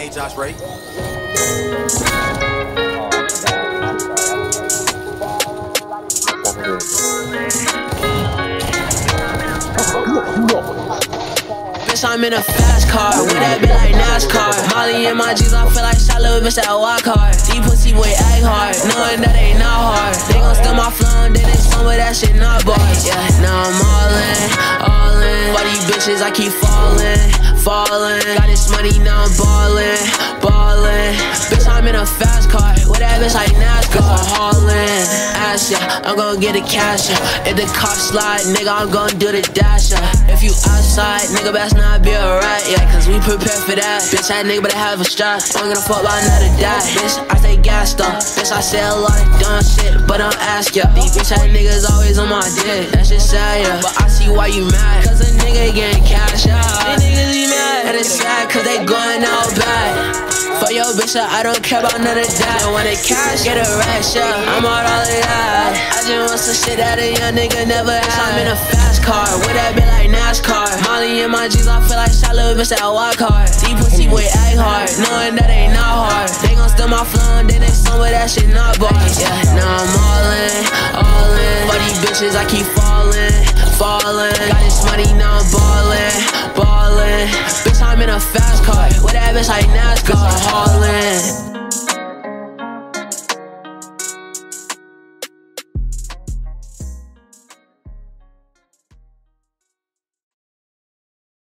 Hey, Josh Ray. Bitch, I'm in a fast car, with that bitch like NASCAR. Molly in my jeans, I feel like shot little bitch that walk hard. Deep pussy boy act hard, knowing that ain't not hard. They gon' steal my flow and then they some of that shit not bars. Yeah, now I'm all in, all in. For these bitches, I keep falling, falling. Got this money, now I'm ballin'. Bitch like NASCAR. I'm haulin', ass yeah, I'm gon' get the cash yeah. If the cops slide, nigga, I'm gon' do the dash yeah. If you outside, nigga, best not be alright, yeah. Cause we prepared for that. Bitch, that nigga better have a strap. I'm gonna fuck by another die. Bitch, I stay gassed. Bitch, I say a lot of dumb shit, but I'm ask ya. These bitch, that niggas always on my dick. That shit sad, yeah. But I see why you mad. Cause a nigga getting Your bitch, I don't care about none of that. Want it cash, get a rash up. I'm out all of that. I just want some shit that a young nigga never had. I'm in a fast car, with that bitch like NASCAR. Molly in my jeans, I feel like shot little bitch that walk hard. Deep pussy boy act hard, knowing that ain't not hard. They gon' steal my flow and then they some of that shit not bought. Yeah, now I'm all in, all in. For these bitches, I keep falling, falling. Got this money, now I'm ballin'. Bitch, I'm in a fast car, that bitch like NASCAR, haulin'.